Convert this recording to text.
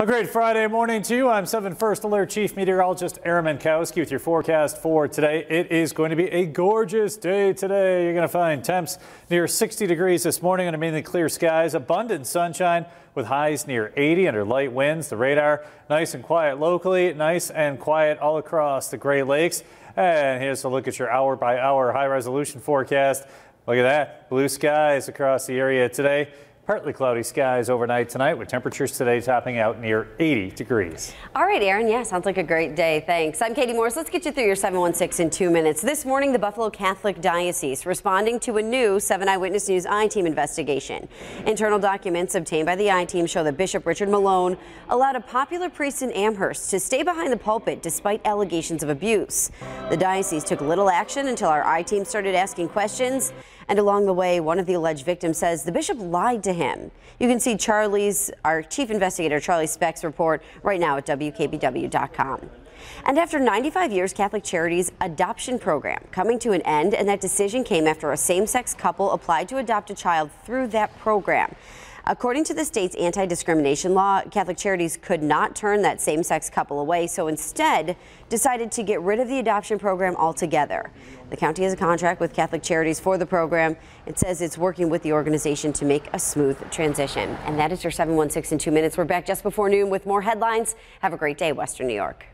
A great Friday morning to you. I'm 7 First Alert Chief Meteorologist Aaron Mentkowski with your forecast for today. It is going to be a gorgeous day today. You're going to find temps near 60 degrees this morning under mainly clear skies, abundant sunshine with highs near 80 under light winds. The radar nice and quiet locally, nice and quiet all across the Great Lakes. And here's a look at your hour by hour high resolution forecast. Look at that blue skies across the area today. Partly cloudy skies overnight tonight with temperatures today topping out near 80 degrees. All right, Aaron. Yeah, sounds like a great day. Thanks. I'm Katie Morris. Let's get you through your 716 in two minutes. This morning, the Buffalo Catholic Diocese responding to a new 7 Eyewitness News I-Team investigation. Internal documents obtained by the I-Team show that Bishop Richard Malone allowed a popular priest in Amherst to stay behind the pulpit despite allegations of abuse. The diocese took little action until our I-Team started asking questions. And along the way, one of the alleged victims says the bishop lied to him. You can see Charlie's, our chief investigator, Charlie Specht's report right now at WKBW.com. And after 95 years, Catholic Charities adoption program coming to an end, and that decision came after a same-sex couple applied to adopt a child through that program. According to the state's anti discrimination law, Catholic Charities could not turn that same sex couple away, so instead decided to get rid of the adoption program altogether. The county has a contract with Catholic Charities for the program. It says it's working with the organization to make a smooth transition. And that is your 716 in two minutes. We're back just before noon with more headlines. Have a great day, Western New York.